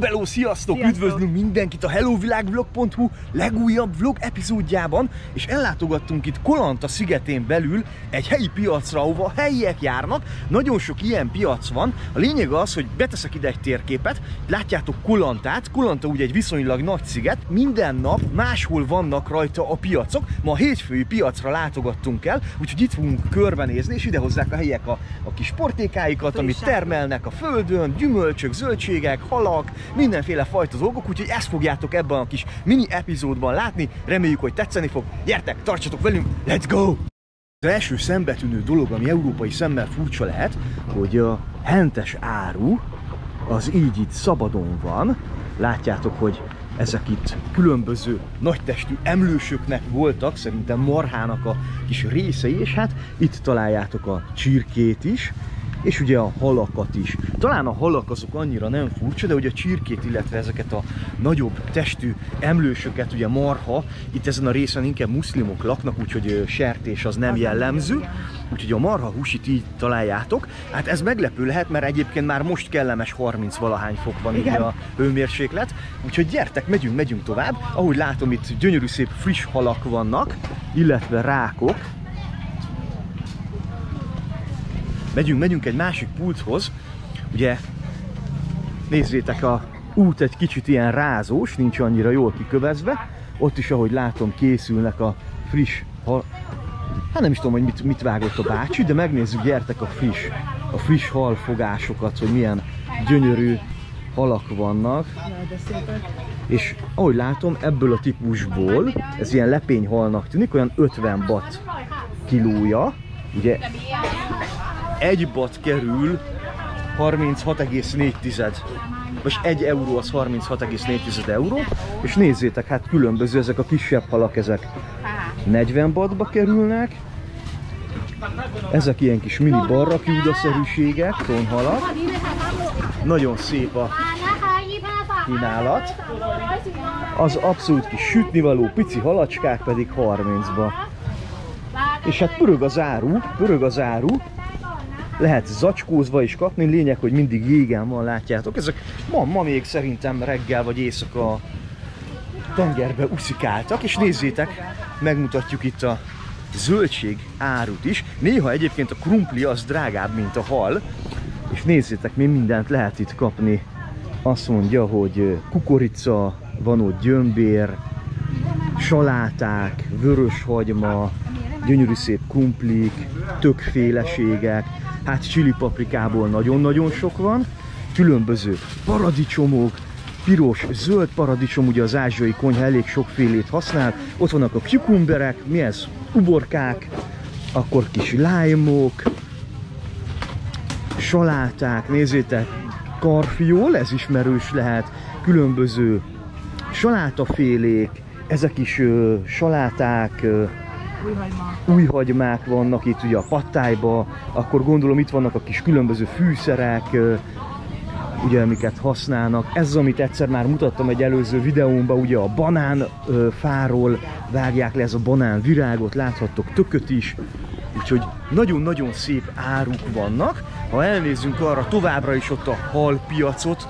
Hello, sziasztok! Sziasztok! Üdvözlünk mindenkit a hellovilágvlog.hu legújabb vlog epizódjában, és ellátogattunk itt Kolanta szigetén belül egy helyi piacra, ahova helyiek járnak. Nagyon sok ilyen piac van. A lényeg az, hogy beteszek ide egy térképet, látjátok Kolantát. Kolanta ugye egy viszonylag nagy sziget, minden nap máshol vannak rajta a piacok. Ma a hétfői piacra látogattunk el, úgyhogy itt fogunk körbenézni, és ide hozzák a helyiek a, a kis portékáikat, amit termelnek a földön, gyümölcsök, zöldségek, halak, mindenféle fajta dolgok, úgyhogy ezt fogjátok ebben a kis mini epizódban látni. Reméljük, hogy tetszeni fog. Gyertek, tartsatok velünk, let's go! Az első szembetűnő dolog, ami európai szemmel furcsa lehet, hogy a hentes áru az így itt szabadon van. Látjátok, hogy ezek itt különböző nagytestű emlősöknek voltak, szerintem marhának a kis részei, és hát itt találjátok a csirkét is, és ugye a halakat is. Talán a halak azok annyira nem furcsa, de ugye a csirkét, illetve ezeket a nagyobb testű emlősöket, ugye marha, itt ezen a részen inkább muszlimok laknak, úgyhogy sertés az nem jellemző, úgyhogy a marha húsit így találjátok. Hát ez meglepő lehet, mert egyébként már most kellemes 30 valahány fok van ugye a hőmérséklet, úgyhogy gyertek, megyünk, megyünk tovább. Ahogy látom, itt gyönyörű szép friss halak vannak, illetve rákok, megyünk, megyünk egy másik pulthoz. Ugye, nézzétek, a út egy kicsit ilyen rázós, nincs annyira jól kikövezve. Ott is, ahogy látom, készülnek a friss hal... Hát nem is tudom, hogy mit, mit vágott a bácsi, de megnézzük, gyertek a friss, a friss halfogásokat, hogy milyen gyönyörű halak vannak. És ahogy látom, ebből a típusból, ez ilyen lepényhalnak tűnik, olyan 50 bat kilója. Ugye egy bat kerül 36,4 vagy 1 euró az 36,4 euró, és nézzétek, hát különböző ezek a kisebb halak, ezek 40 batba kerülnek, ezek ilyen kis mini barrakiúda-szerűségek, tonhalak, nagyon szép a kínálat, az abszolút kis sütnivaló pici halacskák pedig 30-ba. És hát pörög az áru, pörög az áru, lehet zacskózva is kapni, lényeg, hogy mindig jégen van, látjátok. Ezek ma, ma még szerintem reggel vagy éjszaka tengerbe uszikáltak, és nézzétek, megmutatjuk itt a zöldség árut is. Néha egyébként a krumpli az drágább, mint a hal, és nézzétek, mi mindent lehet itt kapni. Azt mondja, hogy kukorica, van ott gyömbér, saláták, vöröshagyma, gyönyörű szép kumplik, tökféleségek, hát csili paprikából nagyon-nagyon sok van, különböző paradicsomok, piros, zöld paradicsom, ugye az ázsiai konyha elég sokfélét használ, ott vannak a kukumberek, mi ez? Uborkák, akkor kis lájmok, saláták, nézzétek, karfiol, ez ismerős lehet, különböző salátafélék, ezek is ö, saláták, ö, Újhagyma. újhagymák vannak itt ugye a pattájba, akkor gondolom itt vannak a kis különböző fűszerek, ugye amiket használnak. Ez amit egyszer már mutattam egy előző videómban, ugye a banán fáról vágják le ez a banán virágot, láthattok tököt is, úgyhogy nagyon-nagyon szép áruk vannak. Ha elnézzünk arra, továbbra is ott a halpiacot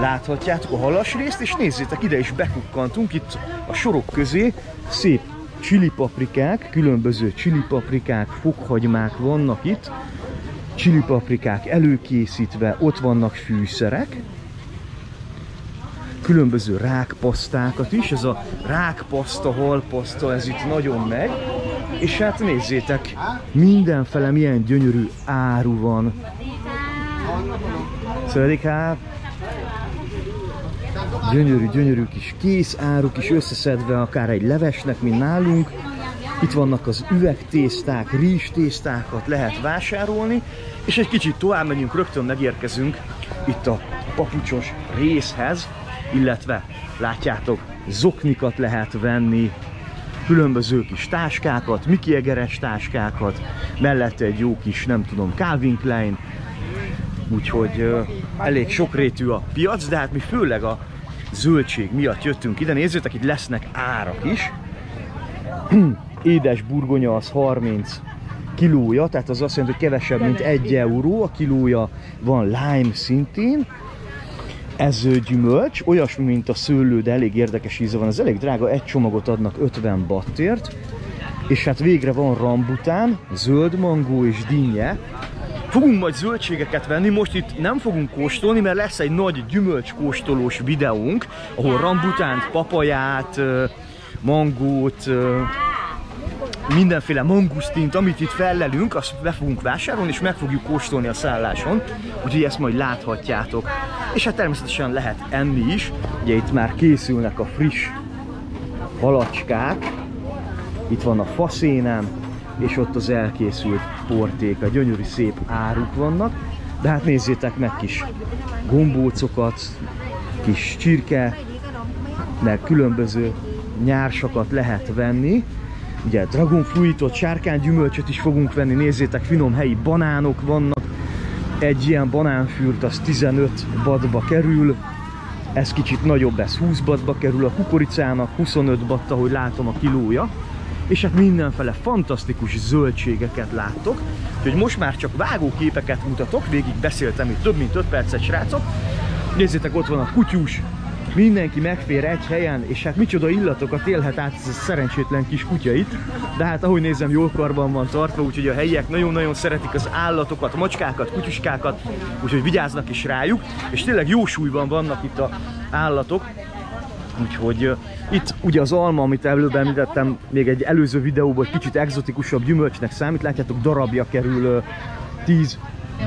láthatjátok, a halas részt, és nézzétek, ide is bekukkantunk, itt a sorok közé szép csilipaprikák, különböző csilipaprikák, fokhagymák vannak itt, csilipaprikák előkészítve, ott vannak fűszerek, különböző rákpasztákat is, ez a rákpaszta, halpaszta, ez itt nagyon megy, és hát nézzétek, mindenfele milyen gyönyörű áru van. Szövedik hát, gyönyörű, gyönyörű kis kész áruk is összeszedve, akár egy levesnek, mint nálunk. Itt vannak az üvegtészták, rizstésztákat lehet vásárolni, és egy kicsit tovább megyünk, rögtön megérkezünk itt a papucsos részhez, illetve látjátok, zoknikat lehet venni, különböző kis táskákat, Mickey Egeres táskákat, mellette egy jó kis, nem tudom, Calvin Klein, úgyhogy ö, elég sokrétű a piac, de hát mi főleg a zöldség miatt jöttünk ide. Nézzétek, itt lesznek árak is. Édes burgonya az 30 kilója, tehát az azt jelenti, hogy kevesebb, mint 1 euró a kilója. Van lime szintén. Ez gyümölcs, olyasmi, mint a szőlő, de elég érdekes íze van. Ez elég drága, egy csomagot adnak 50 battért. És hát végre van rambután, zöld mangó és dinnye. Fogunk majd zöldségeket venni, most itt nem fogunk kóstolni, mert lesz egy nagy gyümölcskóstolós videónk, ahol rambutánt, papaját, mangót, mindenféle mangusztint, amit itt fellelünk, azt be fogunk vásárolni, és meg fogjuk kóstolni a szálláson, úgyhogy ezt majd láthatjátok. És hát természetesen lehet enni is, ugye itt már készülnek a friss halacskák, itt van a faszénám, és ott az elkészült portéka, gyönyörű szép áruk vannak, de hát nézzétek meg kis gombócokat, kis csirke, meg különböző nyársakat lehet venni. Ugye dragonfruitot, sárkánygyümölcsöt is fogunk venni, nézzétek, finom helyi banánok vannak. Egy ilyen banánfürt az 15 badba kerül, ez kicsit nagyobb, ez 20 badba kerül, a kukoricának 25 batt, ahogy látom a kilója. És hát mindenfele fantasztikus zöldségeket láttok. Úgyhogy most már csak vágóképeket mutatok, végig beszéltem itt több mint 5 percet, srácok. Nézzétek, ott van a kutyus, mindenki megfér egy helyen, és hát micsoda illatokat élhet át ez a szerencsétlen kis kutya itt. De hát ahogy nézem, jól karban van tartva, úgyhogy a helyiek nagyon-nagyon szeretik az állatokat, macskákat, kutyuskákat, úgyhogy vigyáznak is rájuk, és tényleg jó súlyban vannak itt a állatok. Úgyhogy itt ugye az alma, amit előbb említettem, még egy előző videóban egy kicsit exotikusabb gyümölcsnek számít. Látjátok, darabja kerül uh, 10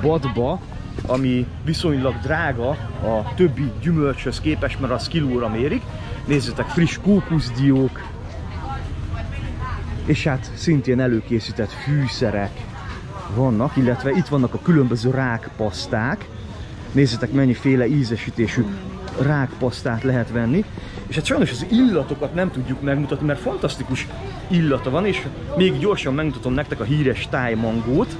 badba, ami viszonylag drága a többi gyümölcshöz képest, mert az kilóra mérik. Nézzétek, friss kókuszdiók, és hát szintén előkészített fűszerek vannak, illetve itt vannak a különböző rákpaszták. Nézzétek, mennyiféle ízesítésű rákpasztát lehet venni. És hát sajnos az illatokat nem tudjuk megmutatni, mert fantasztikus illata van, és még gyorsan megmutatom nektek a híres tájmangót.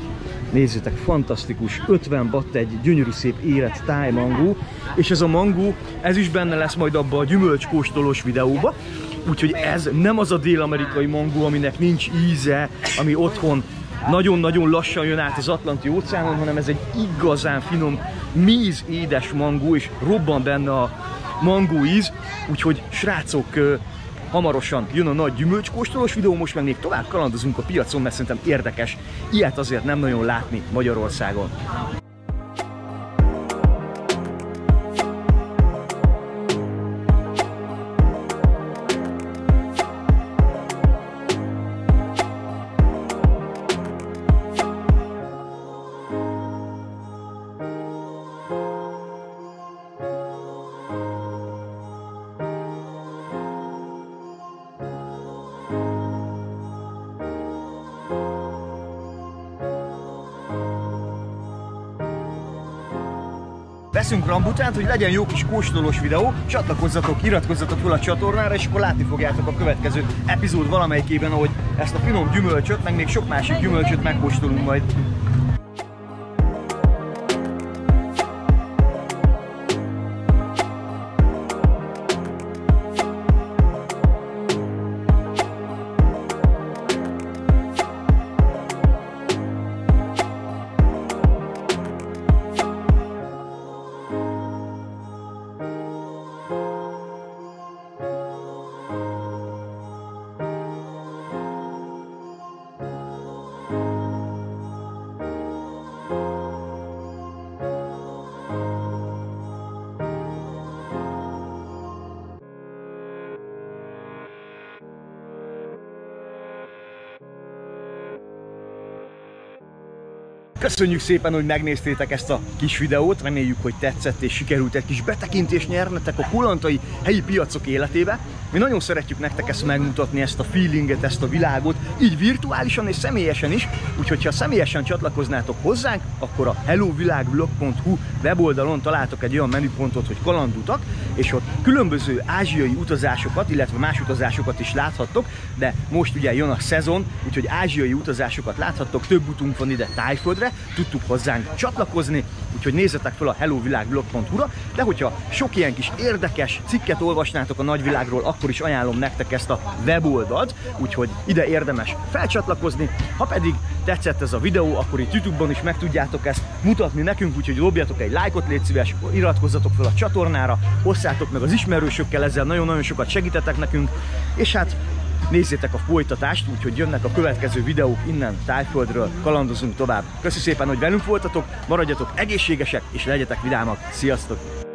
Nézzétek, fantasztikus, 50 batt egy gyönyörű szép érett tájmangó, és ez a mangó, ez is benne lesz majd abba a gyümölcskóstolós videóba, úgyhogy ez nem az a dél-amerikai mangó, aminek nincs íze, ami otthon nagyon-nagyon lassan jön át az Atlanti óceánon, hanem ez egy igazán finom, méz édes mangó, és robban benne a mangó íz, úgyhogy srácok, hamarosan jön a nagy gyümölcskóstolós videó, most meg még tovább kalandozunk a piacon, mert szerintem érdekes. Ilyet azért nem nagyon látni Magyarországon. Veszünk rambutánt, hogy legyen jó kis kóstolós videó, csatlakozzatok, iratkozzatok fel a csatornára, és akkor látni fogjátok a következő epizód valamelyikében, ahogy ezt a finom gyümölcsöt, meg még sok másik gyümölcsöt megkóstolunk majd. Köszönjük szépen, hogy megnéztétek ezt a kis videót, reméljük, hogy tetszett és sikerült egy kis betekintést nyernetek a kulantai helyi piacok életébe. Mi nagyon szeretjük nektek ezt megmutatni, ezt a feelinget, ezt a világot, így virtuálisan és személyesen is, úgyhogy ha személyesen csatlakoznátok hozzánk, akkor a hellovilágblog.hu weboldalon találtok egy olyan menüpontot, hogy kalandutak, és ott különböző ázsiai utazásokat, illetve más utazásokat is láthattok, de most ugye jön a szezon, úgyhogy ázsiai utazásokat láthattok, több utunk van ide Tájföldre, tudtuk hozzánk csatlakozni, úgyhogy nézzetek fel a hellovilágblog.hu-ra, de hogyha sok ilyen kis érdekes cikket olvasnátok a nagyvilágról, akkor is ajánlom nektek ezt a weboldalt, úgyhogy ide érdemes felcsatlakozni. Ha pedig tetszett ez a videó, akkor itt YouTube-on is meg tudjátok ezt mutatni nekünk, úgyhogy dobjatok egy lájkot, légy szíves, iratkozzatok fel a csatornára, osszátok meg az ismerősökkel, ezzel nagyon-nagyon sokat segítetek nekünk, és hát nézzétek a folytatást, úgyhogy jönnek a következő videók innen Tájföldről, kalandozunk tovább. Köszi szépen, hogy velünk voltatok, maradjatok egészségesek és legyetek vidámak. Sziasztok!